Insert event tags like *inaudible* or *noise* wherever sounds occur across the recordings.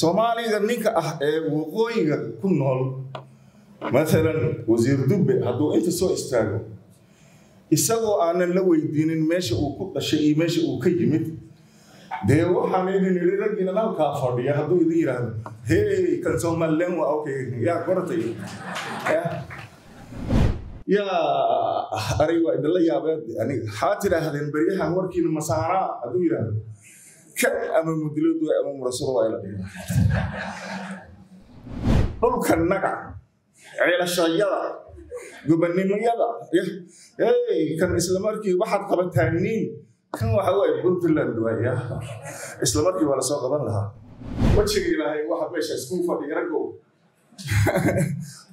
soomaaliga ninka ah ee waqooyiga ku nool maalan wasiir dubbe hadduu inta soo istaago isagoo aanan la weydiinin meesha uu ku dhashay iyo meesha uu ka yimid dee waxaan idin idhi raggiina halkaa fadhiya hadduu idin yidhaahdo. Hey kan somalilan waa okay. Yaa koratay. Yaa aray waa idinla yaabeed aniga waxaa tidhaahdeen beryahan warkiina masaaraa hadduu yidhaahdo ama mudiladu ama murasado waa ila dhiga. Dhulka naga ceelashayada gobanimayada hey kan islamarkii waxaad qabataanin kan waxa waaye puntland waaya islamarkii waa la soo qaban lahaa. Wejiga ilaahay waxa meesha isku fadhiya raggow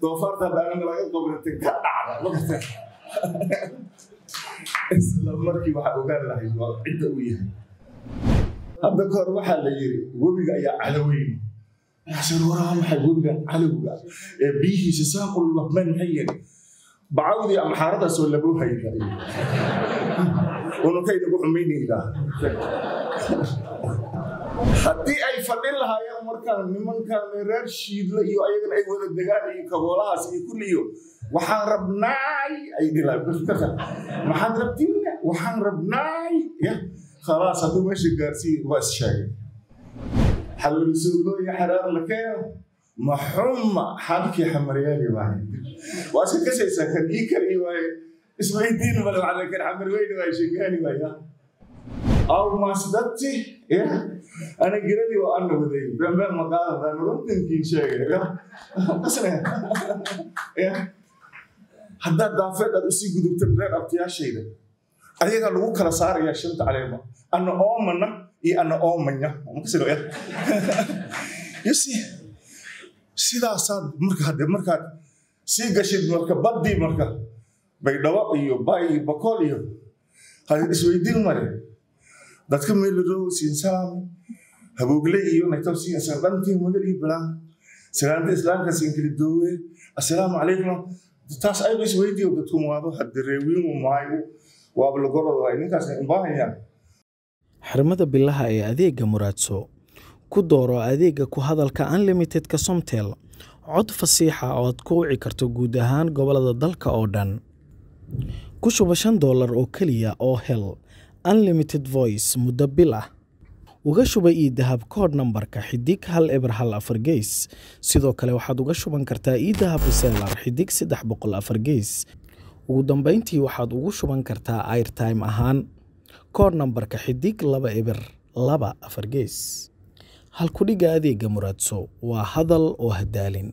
doofaarta dhaanana laga qabratay ka dhacda magata isla markii waxa ogaan lahay waa cidda uu yahay hadda kahor waxaa la yiri webiga ayaa caloweyn xasan waraa maxay webiga calowga ee biyihiisa saaqul labman maxay yihiin bacawdii ama xaaradaasoo labuu hayda unukaynagu xumaynaydaa haddii ay fadhin lahaayeen markaan nimankan reer shiidle iyo ayagana ay wada degaan iyo kaboolahaas iyo kulliyo waxaan rabnaay ay dhilaan maxaad rabtiina waxaan rabnaay ya khalaas hadduu meesha gaarsiiyo waa is sheegay xalulsuugooya xaraar la keeno maxuma xalkii xamaryaali waaye waa iska kasaysaa kan ii kari waaye isweydiin male waxaa kan xamarweyni waaye shangaani waaya aw maasdati ya. Ana giradii oo ana waday bembeen maqaadadaan runtankiin sheegay ya. Haddaad daafeed aad u sii gudubtan reer abtiyaashayda ayagaa lagu kala saarayaa shanta caleema ana oomana *laughs* iyo ana oomanya sidaasaad marka hadde markaad sii gashid marka baddii marka baydhabo iyo bay iyo bakool iyo. Isweydiin mare dadka meelarow siinsaami haboogle iyo naytabsiinsan dhantii magal iyo bilaan salaanta islaamka siinkali doowe assalaamu calaykum taas ayba isweydiyo dadku maado hadde reewiinu maayo xirmada bilaha ee adeega muraadso. Ku dooro adeega ku hadalka unlimitedka somtel. Cod fasiixa oo aad ku wici karto guud ahaan gobollada dalka oo dhan. Ku shuba shan doolar oo keliya oo hel. Unlimited voice muddo bil ah. Uga shuba ii dahab koodh nambarka xidig hal eber hal afar geys sidoo kale waxaad uga shuban kartaa ii reseelar xidig saddex boqol afar geys ugu dambeyntii waxaad ugu shuban kartaa airtime ahaan koodh nambarka xidig laba eber laba afar gees. Halkudhigga adeega muraadso waa hadal oo hadaalin